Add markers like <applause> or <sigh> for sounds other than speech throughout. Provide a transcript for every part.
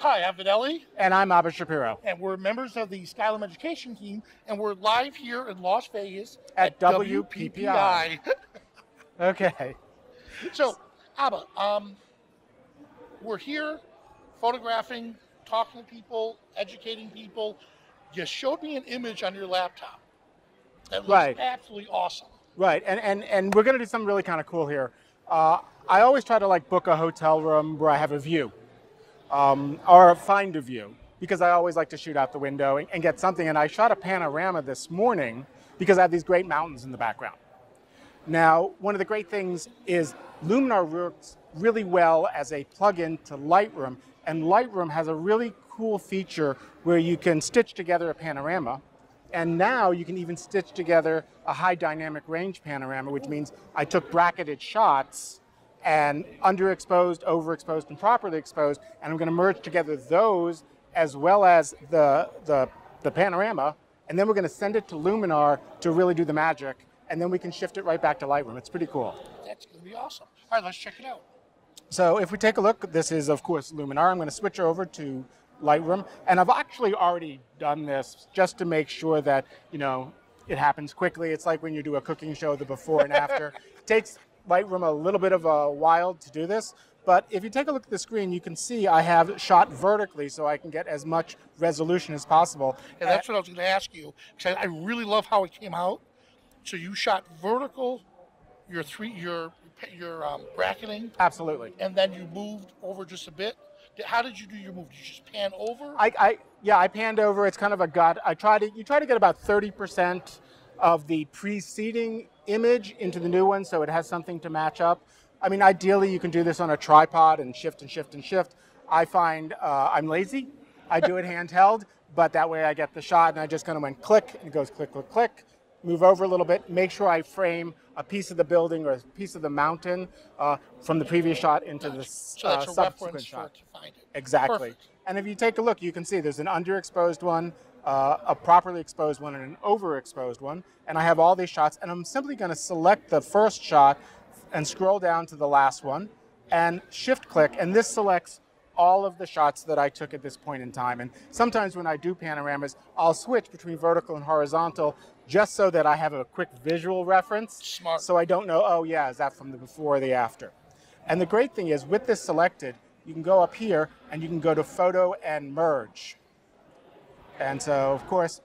Hi, I'm Vanelli, And I'm Abba Shapiro and we're members of the Skylum Education Team, and we're live here in Las Vegas At WPPI. <laughs> Okay. so, Abba, um, we're here photographing, talking to people, educating people. You showed me an image on your laptop. That looks Right. absolutely awesome. Right. And and and we're gonna do something really kind of cool here. Uh, I always try to like book a hotel room where I have a view, um, or find a view, because I always like to shoot out the window and, and get something. And I shot a panorama this morning because I have these great mountains in the background. Now, one of the great things is Luminar works really well as a plugin to Lightroom, and Lightroom has a really cool feature where you can stitch together a panorama, and now you can even stitch together a high dynamic range panorama, which means I took bracketed shots and underexposed, overexposed, and properly exposed, and I'm going to merge together those as well as the, the, the panorama, and then we're going to send it to Luminar to really do the magic, and then we can shift it right back to Lightroom. It's pretty cool. That's going to be awesome. All right, let's check it out. So if we take a look, this is of course Luminar. I'm going to switch over to Lightroom, and I've actually already done this just to make sure that you know it happens quickly. It's like when you do a cooking show, the before and after. it <laughs> takes Lightroom a little bit of a while to do this, but if you take a look at the screen, you can see I have shot vertically, so I can get as much resolution as possible. And that's what I was going to ask you, because I, really love how it came out. So you shot vertical, your three, your your um, bracketing, Absolutely. and then you moved over just a bit. How did you do your move? Did you just pan over? I, I yeah, I panned over. It's kind of a gut. I try to you try to get about thirty percent of the preceding image into the new one, so it has something to match up. I mean, ideally, you can do this on a tripod and shift and shift and shift. I find uh, I'm lazy. I do it <laughs> handheld, but that way I get the shot, and I just kind of went click, and it goes click, click, click. Move over a little bit. Make sure I frame a piece of the building or a piece of the mountain uh, from the previous shot into the s- so that's uh, subsequent shot. it to find it. Exactly. Perfect. And if you take a look, you can see there's an underexposed one, uh, a properly exposed one, and an overexposed one. And I have all these shots, and I'm simply going to select the first shot and scroll down to the last one and shift click, and this selects all of the shots that I took at this point in time. And sometimes when I do panoramas, I'll switch between vertical and horizontal just so that I have a quick visual reference. Smart. So I don't know, oh yeah, is that from the before or the after? And the great thing is with this selected, you can go up here and you can go to photo and merge. And so of course,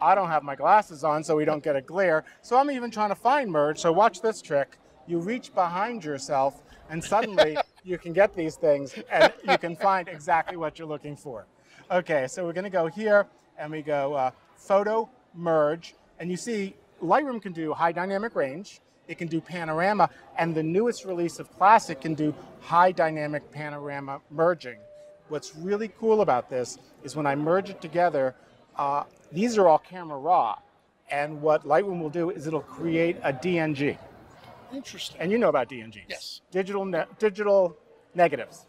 I don't have my glasses on so we don't get a glare. So I'm even trying to find merge. So watch this trick. You reach behind yourself and suddenly <laughs> you can get these things and you can find exactly what you're looking for. Okay, so we're gonna go here and we go uh, photo merge and you see Lightroom can do high dynamic range, it can do panorama, and the newest release of Classic can do high dynamic panorama merging. What's really cool about this is when I merge it together, uh, these are all camera raw. And what Lightroom will do is it'll create a DNG. Interesting. And you know about DNGs. Yes. Digital, ne- digital negatives.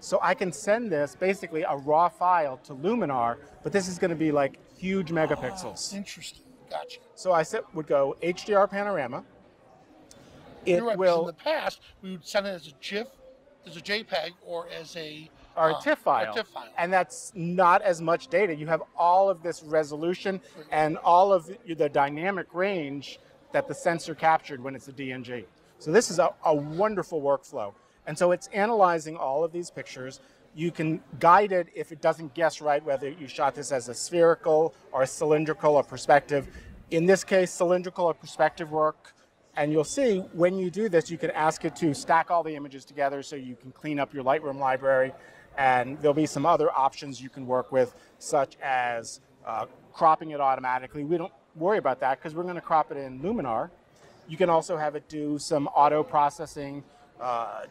So I can send this basically a raw file to Luminar, but this is going to be like huge megapixels. Interesting. Gotcha. So I said, would go HDR panorama. It right. will In the past, we would send it as a GIF, as a JPEG, or as a or a TIFF file. A TIFF file. And that's not as much data. You have all of this resolution and all of the dynamic range that the sensor captured when it's a DNG. So this is a, a wonderful workflow. And so it's analyzing all of these pictures. You can guide it if it doesn't guess right whether you shot this as a spherical or a cylindrical or perspective. In this case, cylindrical or perspective work. And you'll see when you do this, you can ask it to stack all the images together so you can clean up your Lightroom library. And there'll be some other options you can work with, such as uh, cropping it automatically. We don't worry about that because we're going to crop it in Luminar. You can also have it do some auto processing. Uh,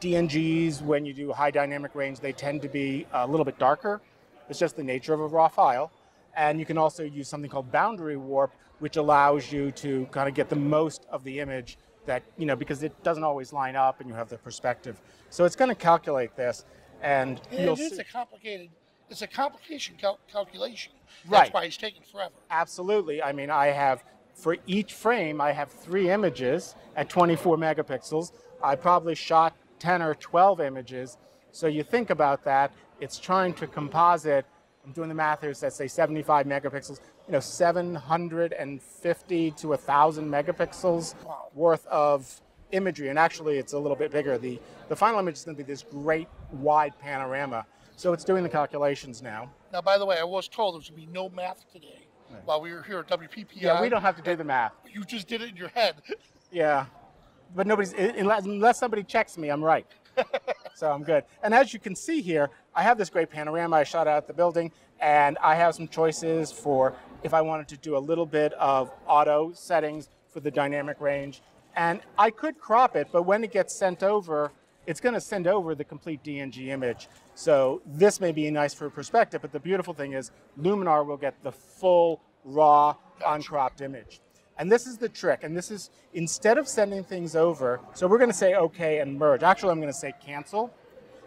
DNGs, when you do high dynamic range, they tend to be a little bit darker. It's just the nature of a raw file. And you can also use something called boundary warp, which allows you to kind of get the most of the image that, you know, because it doesn't always line up and you have the perspective. So it's going to calculate this and it is see. a complicated. It's a complication cal- calculation. Right. That's why it's taking forever. Absolutely. I mean, I have, for each frame, I have three images at 24 megapixels. I probably shot 10 or 12 images. So you think about that, it's trying to composite, I'm doing the math here, let's say 75 megapixels, you know, 750 to 1,000 megapixels Wow. worth of imagery. And actually, it's a little bit bigger. The, the final image is going to be this great wide panorama. So it's doing the calculations now. Now, by the way, I was told there was going to be no math today while we were here at WPPI. Yeah, we don't have to do the math. You just did it in your head. <laughs> Yeah, but nobody's unless, unless somebody checks me, I'm right. <laughs> so I'm good. And as you can see here, I have this great panorama I shot out the building, and I have some choices for if I wanted to do a little bit of auto settings for the dynamic range. And I could crop it, but when it gets sent over, it's going to send over the complete DNG image. So this may be nice for perspective, but the beautiful thing is Luminar will get the full raw uncropped image. And this is the trick. And this is instead of sending things over, so we're going to say OK and merge. Actually, I'm going to say cancel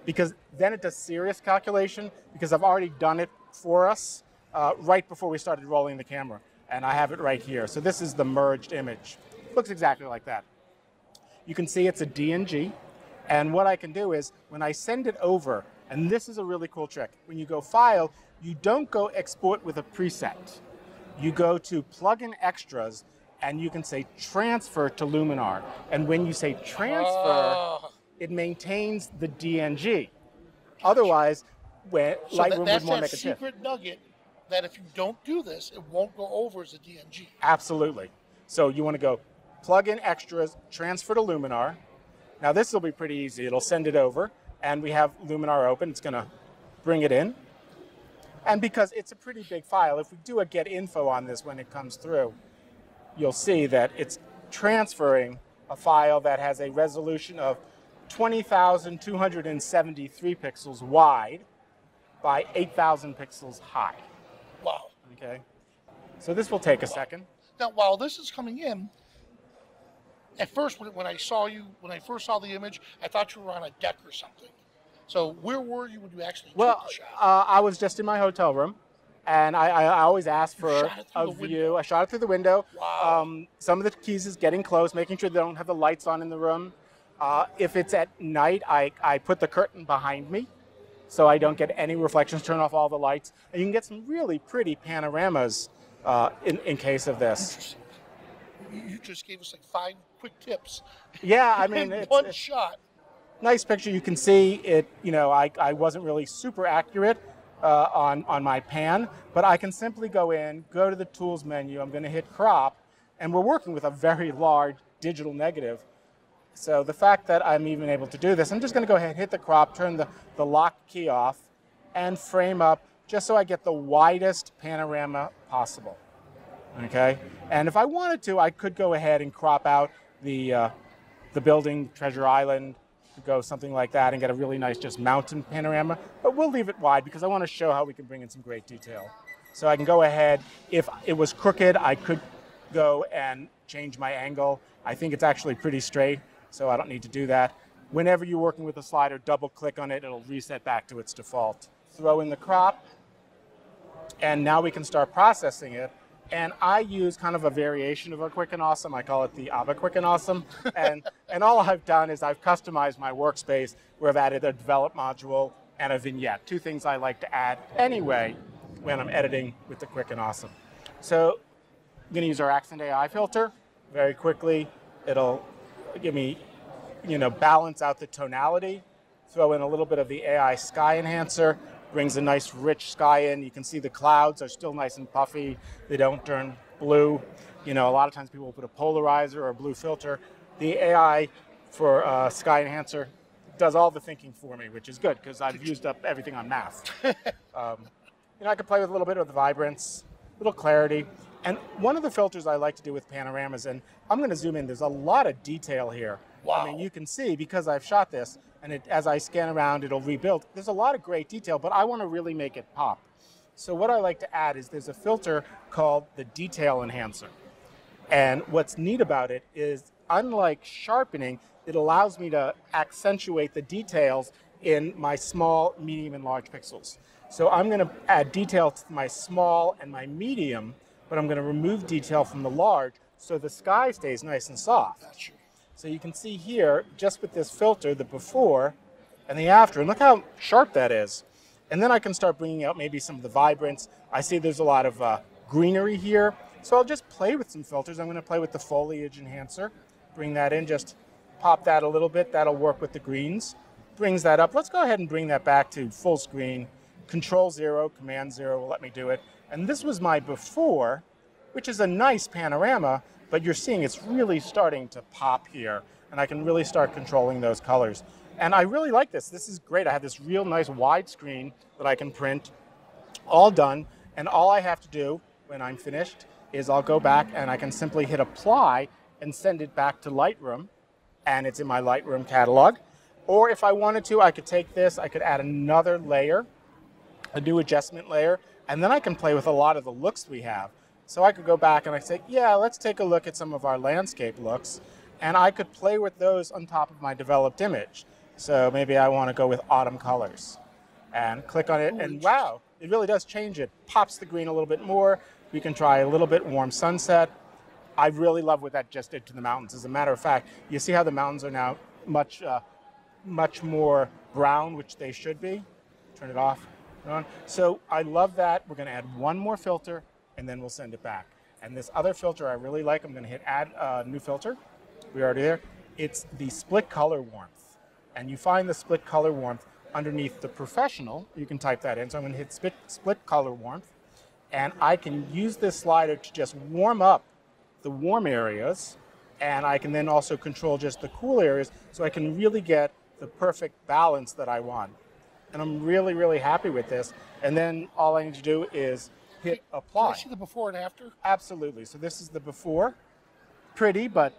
because then it does serious calculation because I've already done it for us uh, right before we started rolling the camera. And I have it right here. So this is the merged image. Looks exactly like that. You can see it's a DNG. And what I can do is when I send it over, and this is a really cool trick, when you go file, you don't go export with a preset. You go to plugin extras and you can say transfer to Luminar. And when you say transfer, Oh. it maintains the DNG. Otherwise, when So Lightroom that, would that's want to that make a secret nugget that if you don't do this, it won't go over as a DNG. Absolutely. So you want to go plug in extras, transfer to Luminar. Now this will be pretty easy. It'll send it over, and we have Luminar open. It's going to bring it in. And because it's a pretty big file, if we do a get info on this when it comes through, you'll see that it's transferring a file that has a resolution of 20,273 pixels wide by 8,000 pixels high. Wow. Okay. So this will take a second. Now, while this is coming in, at first when, when I saw you, when I first saw the image, I thought you were on a deck or something. So where were you when you actually Well, took the shot? uh, I was just in my hotel room, and I, I, always ask for a view. I shot it through the window. Wow. Um, some of the keys is getting close, making sure they don't have the lights on in the room. Uh, if it's at night, I, I put the curtain behind me so I don't get any reflections, turn off all the lights. And you can get some really pretty panoramas uh, in, in case of this. You, just gave us like five quick tips Yeah, I <laughs> mean, it's, one it's- shot. nice picture. You can see it, you know, I, I wasn't really super accurate uh, on, on my pan, but I can simply go in, go to the tools menu, I'm going to hit crop, and we're working with a very large digital negative. So the fact that I'm even able to do this, I'm just going to go ahead, and hit the crop, turn the, the lock key off, and frame up just so I get the widest panorama possible. Okay? And if I wanted to, I could go ahead and crop out the, uh, the building, Treasure Island, go something like that and get a really nice just mountain panorama. But we'll leave it wide because I want to show how we can bring in some great detail. So I can go ahead, if it was crooked, I could go and change my angle. I think it's actually pretty straight, so I don't need to do that. Whenever you're working with a slider, double click on it, it'll reset back to its default. Throw in the crop, and now we can start processing it. And I use kind of a variation of a Quick and Awesome. I call it the ABBA Quick and Awesome. <laughs> and, and all I've done is I've customized my workspace where I've added a develop module and a vignette, two things I like to add anyway when I'm editing with the Quick and Awesome. So I'm going to use our Accent AI filter very quickly. It'll give me, you know, balance out the tonality, throw in a little bit of the AI sky enhancer, brings a nice rich sky in. You can see the clouds are still nice and puffy. They don't turn blue. You know, a lot of times people will put a polarizer or a blue filter. The AI for uh, sky enhancer does all the thinking for me, which is good because I've used up everything on math. <laughs> um, you know, I can play with a little bit of the vibrance, a little clarity. And one of the filters I like to do with panoramas, and I'm going to zoom in, there's a lot of detail here. Wow. I mean, you can see because I've shot this, and it, as I scan around, it'll rebuild. There's a lot of great detail, but I want to really make it pop. So what I like to add is there's a filter called the detail enhancer. And what's neat about it is, unlike sharpening, it allows me to accentuate the details in my small, medium, and large pixels. So I'm going to add detail to my small and my medium, but I'm going to remove detail from the large so the sky stays nice and soft. So you can see here, just with this filter, the before and the after. And look how sharp that is. And then I can start bringing out maybe some of the vibrance. I see there's a lot of uh, greenery here. So I'll just play with some filters. I'm going to play with the foliage enhancer. Bring that in, just pop that a little bit. That'll work with the greens. Brings that up. Let's go ahead and bring that back to full screen. Control zero, command zero will let me do it. And this was my before, which is a nice panorama, but you're seeing it's really starting to pop here. And I can really start controlling those colors. And I really like this. This is great. I have this real nice wide screen that I can print, all done. And all I have to do when I'm finished is I'll go back and I can simply hit apply and send it back to Lightroom. And it's in my Lightroom catalog. Or if I wanted to, I could take this, I could add another layer, a new adjustment layer, and then I can play with a lot of the looks we have. So I could go back and I say, yeah, let's take a look at some of our landscape looks. And I could play with those on top of my developed image. So maybe I want to go with autumn colors and click on it and wow, it really does change it. Pops the green a little bit more. We can try a little bit warm sunset. I really love what that just did to the mountains. As a matter of fact, you see how the mountains are now much, uh, much more brown, which they should be. Turn it off. turn on. So I love that. We're going to add one more filter, and then we'll send it back. And this other filter I really like. I'm going to hit Add uh, New Filter. We already there. It's the Split Color Warmth, and you find the Split Color Warmth underneath the Professional. You can type that in. So I'm to hit Split, split Color Warmth, and I can use this slider to just warm up the warm areas, and I can then also control just the cool areas so I can really get the perfect balance that I want. And I'm really, really happy with this. And then all I need to do is hit Can apply. I see the before and after? Absolutely. So this is the before. Pretty, but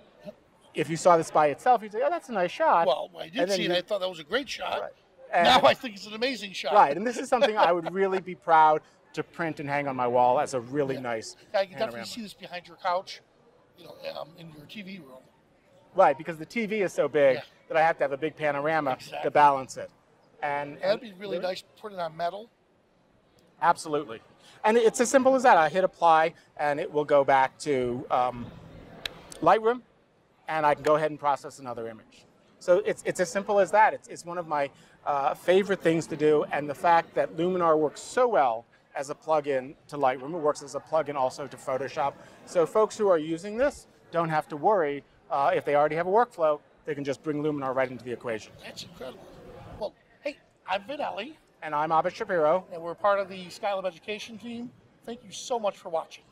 if you saw this by itself, you'd say, oh, that's a nice shot. Well, I did see it. you- I thought that was a great shot. Right. And- Now I think it's an amazing shot. right. And this is something I would really be proud to print and hang on my wall as a really nice Yeah, I can panorama. definitely see this behind your couch, you know, um, in your TV room. Right, because the TV is so big Yeah. that I have to have a big panorama to balance it. And, that'd be really there- nice to put it on metal. Absolutely. And it's as simple as that. I hit apply and it will go back to um, Lightroom and I can go ahead and process another image. So it's, it's as simple as that. It's, it's one of my uh, favorite things to do. And the fact that Luminar works so well as a plugin to Lightroom, it works as a plugin also to Photoshop. So folks who are using this don't have to worry uh, if they already have a workflow, they can just bring Luminar right into the equation. That's incredible. Well, hey, I'm Vanelli, And I'm Abba Shapiro. and we're part of the Skylum Education team. Thank you so much for watching.